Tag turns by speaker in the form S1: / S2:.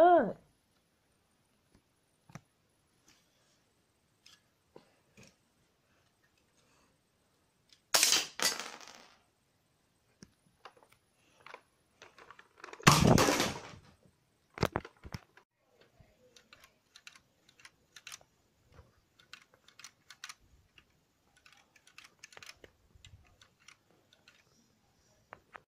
S1: 二